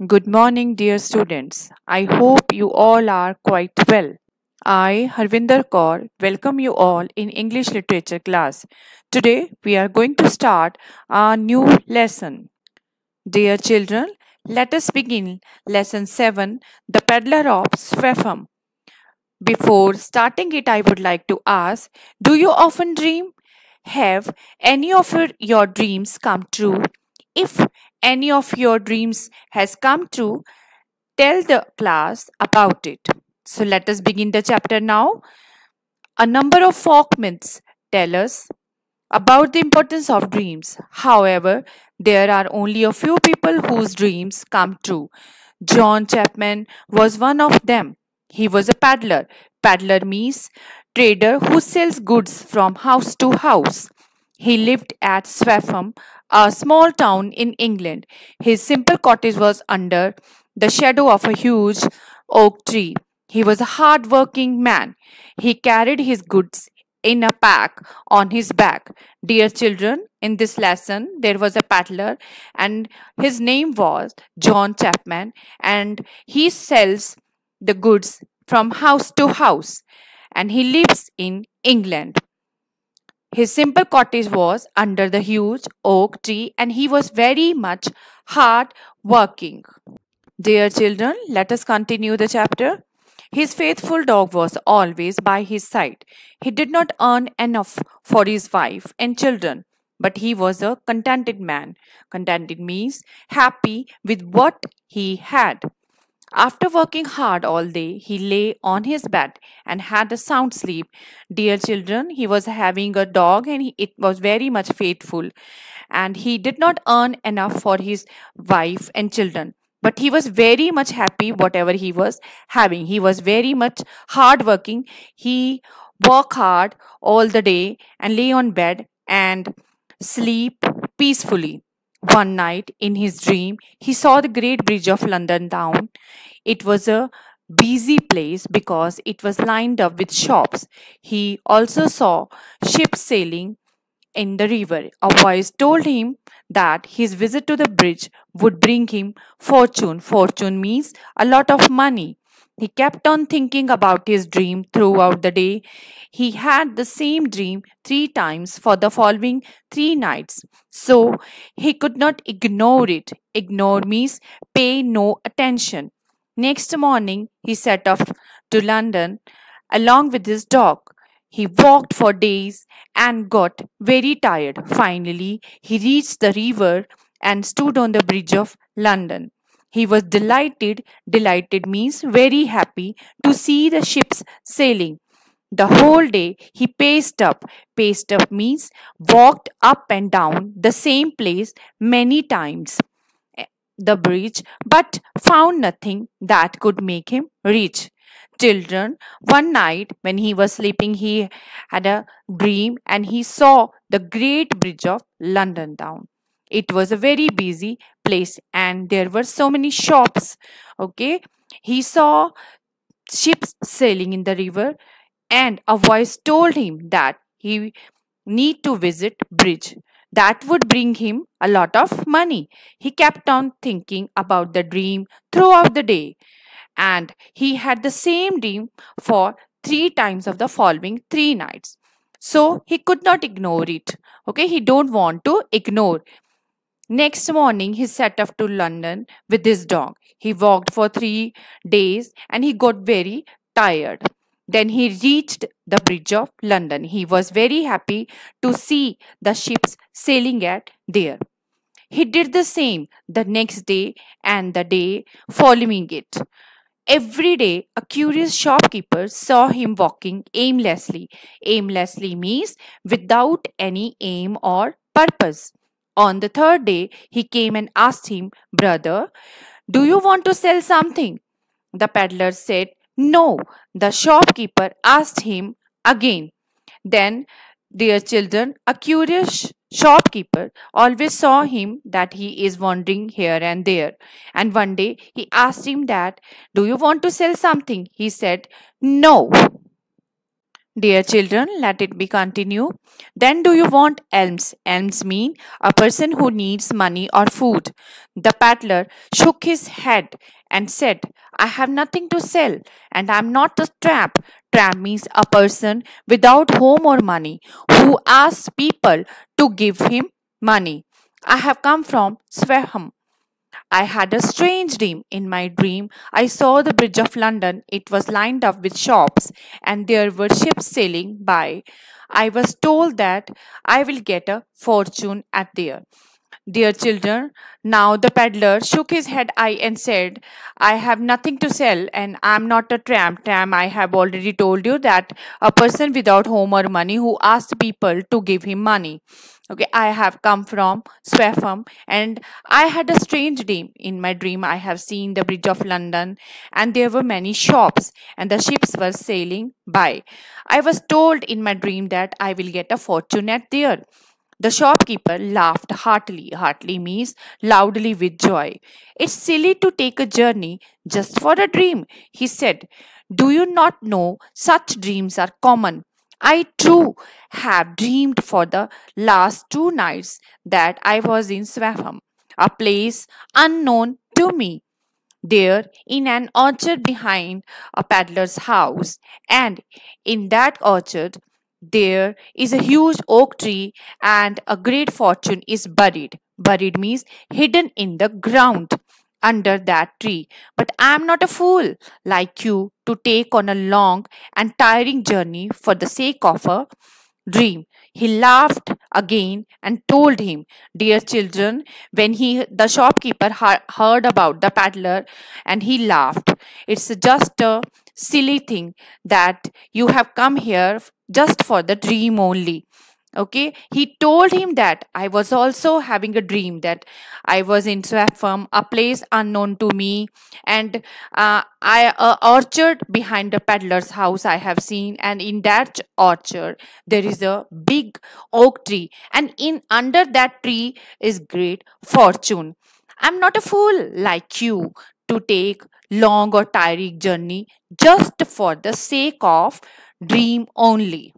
Good morning, dear students. I hope you all are quite well. I, Harvinder Kaur, welcome you all in English literature class. Today we are going to start our new lesson. Dear children, let us begin lesson 7 The Peddler of Swaffham. Before starting it, I would like to ask Do you often dream? Have any of your dreams come true? If any of your dreams has come true, tell the class about it. So let us begin the chapter now. A number of folk myths tell us about the importance of dreams. However, there are only a few people whose dreams come true. John Chapman was one of them. He was a paddler. Paddler means trader who sells goods from house to house. He lived at Swaffham, a small town in England. His simple cottage was under the shadow of a huge oak tree. He was a hard working man. He carried his goods in a pack on his back. Dear children, in this lesson, there was a paddler, and his name was John Chapman, and he sells the goods from house to house, and he lives in England. His simple cottage was under the huge oak tree, and he was very much hard working. Dear children, let us continue the chapter. His faithful dog was always by his side. He did not earn enough for his wife and children, but he was a contented man. Contented means happy with what he had. After working hard all day, he lay on his bed and had a sound sleep. Dear children, he was having a dog and he, it was very much faithful. And he did not earn enough for his wife and children. But he was very much happy whatever he was having. He was very much hardworking. He worked hard all the day and lay on bed and sleep peacefully. One night in his dream, he saw the great bridge of London town. It was a busy place because it was lined up with shops. He also saw ships sailing in the river. A voice told him that his visit to the bridge would bring him fortune. Fortune means a lot of money. He kept on thinking about his dream throughout the day. He had the same dream three times for the following three nights, so he could not ignore it. Ignore means pay no attention. Next morning, he set off to London along with his dog. He walked for days and got very tired. Finally, he reached the river and stood on the bridge of London. He was delighted. Delighted means very happy to see the ships sailing. The whole day he paced up. Paced up means walked up and down the same place many times. eh, The bridge, but found nothing that could make him rich. Children, one night when he was sleeping, he had a dream and he saw the great bridge of London town. It was a very busy place and there were so many shops. Okay, he saw ships sailing in the river and a voice told him that he need to visit bridge. That would bring him a lot of money. He kept on thinking about the dream throughout the day. And he had the same dream for three times of the following three nights. So he could not ignore it okay? He don't want to ignore next morning he set off to london with his dog. He walked for 3 days and he got very tired. Then he reached the bridge of london. He was very happy to see the ships sailing at there. He did the same the next day and the day following it. Every day, a curious shopkeeper saw him walking aimlessly. Aimlessly means without any aim or purpose. On the third day, he came and asked him, Brother, do you want to sell something? The peddler said, No. The shopkeeper asked him again. Then, dear children, a curious shopkeeper always saw him that he is wandering here and there. And one day he asked him that, Do you want to sell something? He said, No. Dear children, let it be continue. Then do you want alms? Alms mean a person who needs money or food. The peddler shook his head and said, I have nothing to sell and I am not a tramp. Tramp means a person without home or money who asks people to give him money. I have come from Swaffham. I had a strange dream. In my dream, I saw the Bridge of London. It was lined up with shops, and there were ships sailing by. I was told that I will get a fortune at there. Dear children, now the peddler shook his head I and said, I have nothing to sell and I'm not a tramp. Tramp, I have already told you that a person without home or money who asked people to give him money. Okay, I have come from Swaffham and I had a strange dream. In my dream, I have seen the Bridge of London and there were many shops and the ships were sailing by. I was told in my dream that I will get a fortune at there. The shopkeeper laughed heartily. Heartily means loudly with joy. It's silly to take a journey just for a dream, he said. Do you not know such dreams are common? I too have dreamed for the last two nights that I was in Swaffham, a place unknown to me. There, in an orchard behind a peddler's house, and in that orchard, there is a huge oak tree, and a great fortune is buried. Buried means hidden in the ground under that tree. But I am not a fool like you to take on a long and tiring journey for the sake of a dream. He laughed again and told him, Dear children, when he the shopkeeper heard about the peddler and he laughed. It's just a silly thing that you have come here just for the dream only okay? He told him that i was also having a dream that i was in Swaffham, a place unknown to me and uh, i a orchard behind the peddler's house i have seen and in that orchard there is a big oak tree and in under that tree is great fortune. I'm not a fool like you to take long or tiring journey just for the sake of dream only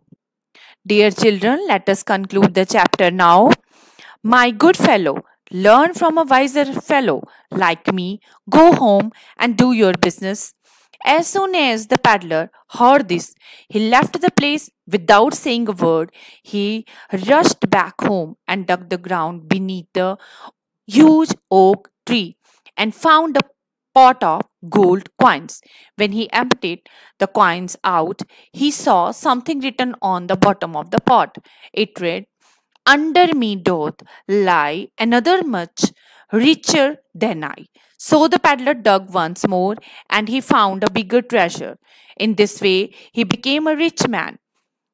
Dear children, let us conclude the chapter now. My good fellow, learn from a wiser fellow like me. Go home and do your business. As soon as the peddler heard this, he left the place without saying a word. He rushed back home and dug the ground beneath the huge oak tree and found a pot of gold coins. When he emptied the coins out, he saw something written on the bottom of the pot. It read, Under me doth lie another much richer than I. So the peddler dug once more and he found a bigger treasure. In this way, he became a rich man.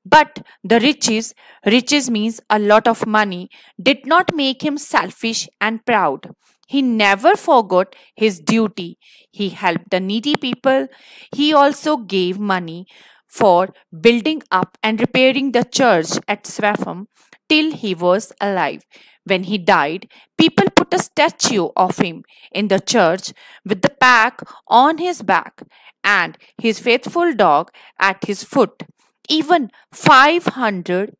But the riches, riches means a lot of money, did not make him selfish and proud. He never forgot his duty. He helped the needy people. He also gave money for building up and repairing the church at Swaffham till he was alive. When he died, people put a statue of him in the church with the pack on his back and his faithful dog at his foot. Even 500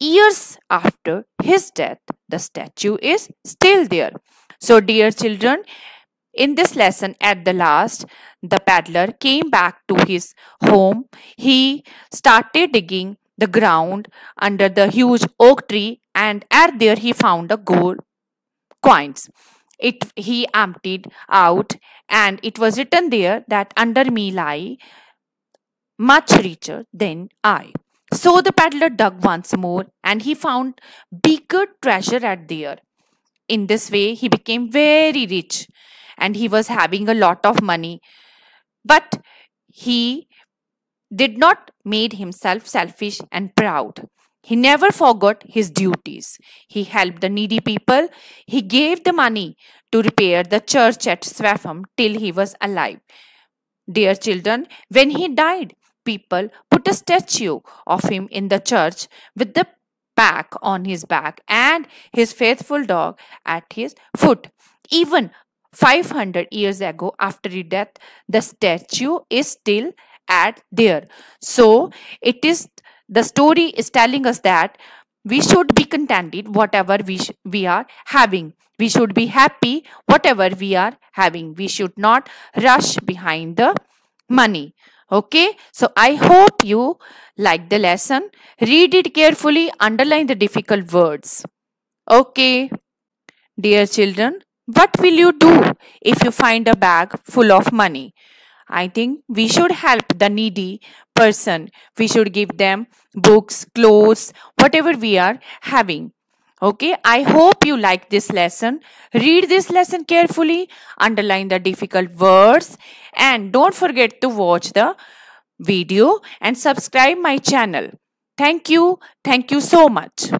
years after his death, the statue is still there. So, dear children, in this lesson, at the last, the peddler came back to his home. He started digging the ground under the huge oak tree, and at there he found a gold coins. It he emptied out, and it was written there that under me lie much richer than I. So the peddler dug once more and he found bigger treasure at there. In this way, he became very rich and he was having a lot of money. But he did not made himself selfish and proud. He never forgot his duties. He helped the needy people. He gave the money to repair the church at Swaffham till he was alive. Dear children, when he died, people put a statue of him in the church with the pack on his back and his faithful dog at his foot. Even 500 years ago, after his death, the statue is still at there. So it is the story is telling us that we should be contented whatever we, we are having. We should be happy whatever we are having. We should not rush behind the money. Okay, so I hope you like the lesson. Read it carefully, underline the difficult words. Okay, dear children, what will you do if you find a bag full of money? I think we should help the needy person. We should give them books, clothes, whatever we are having. Okay, I hope you like this lesson. Read this lesson carefully, underline the difficult words, and don't forget to watch the video and subscribe my channel. Thank you. Thank you so much.